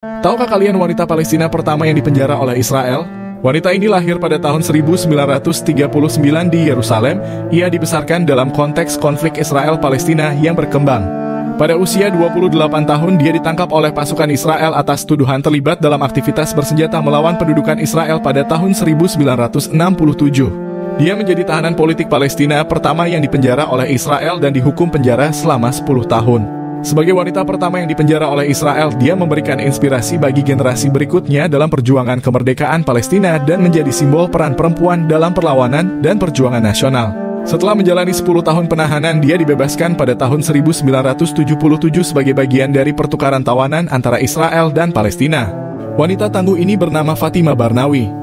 Tahukah kalian wanita Palestina pertama yang dipenjara oleh Israel? Wanita ini lahir pada tahun 1939 di Yerusalem. Ia dibesarkan dalam konteks konflik Israel-Palestina yang berkembang. Pada usia 28 tahun, dia ditangkap oleh pasukan Israel atas tuduhan terlibat dalam aktivitas bersenjata melawan pendudukan Israel pada tahun 1967. Dia menjadi tahanan politik Palestina pertama yang dipenjara oleh Israel dan dihukum penjara selama 10 tahun. Sebagai wanita pertama yang dipenjara oleh Israel, dia memberikan inspirasi bagi generasi berikutnya dalam perjuangan kemerdekaan Palestina dan menjadi simbol peran perempuan dalam perlawanan dan perjuangan nasional. Setelah menjalani 10 tahun penahanan, dia dibebaskan pada tahun 1977 sebagai bagian dari pertukaran tawanan antara Israel dan Palestina. Wanita tangguh ini bernama Fatima Barnawi.